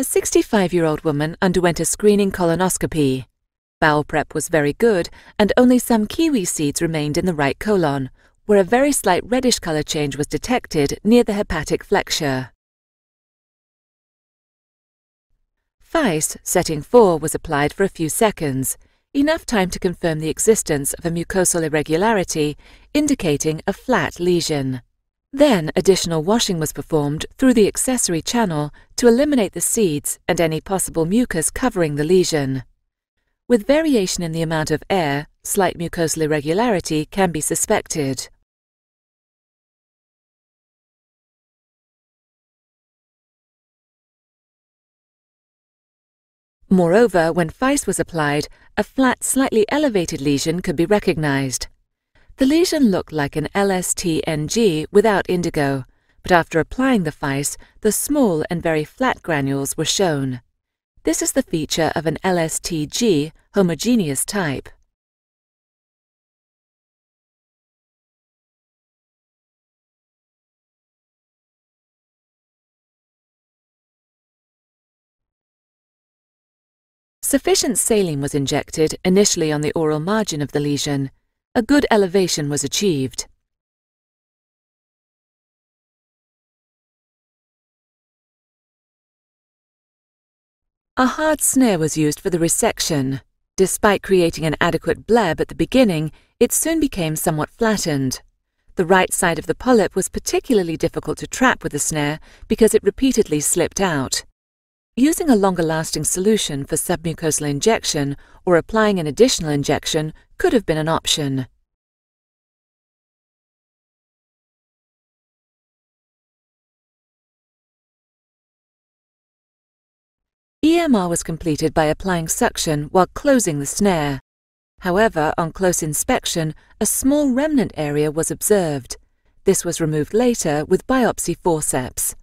A 65 year old woman underwent a screening colonoscopy. Bowel prep was very good, and only some kiwi seeds remained in the right colon, where a very slight reddish colour change was detected near the hepatic flexure. FICE setting 4 was applied for a few seconds, enough time to confirm the existence of a mucosal irregularity indicating a flat lesion. Then additional washing was performed through the accessory channel to eliminate the seeds and any possible mucus covering the lesion. With variation in the amount of air, slight mucosal irregularity can be suspected. Moreover, when FICE was applied, a flat, slightly elevated lesion could be recognized. The lesion looked like an LSTNG without indigo, but after applying the FICE, the small and very flat granules were shown. This is the feature of an LSTG homogeneous type. Sufficient saline was injected initially on the oral margin of the lesion. A good elevation was achieved. A hard snare was used for the resection. Despite creating an adequate bleb at the beginning, it soon became somewhat flattened. The right side of the polyp was particularly difficult to trap with the snare because it repeatedly slipped out. Using a longer-lasting solution for submucosal injection or applying an additional injection could have been an option. EMR was completed by applying suction while closing the snare. However, on close inspection, a small remnant area was observed. This was removed later with biopsy forceps.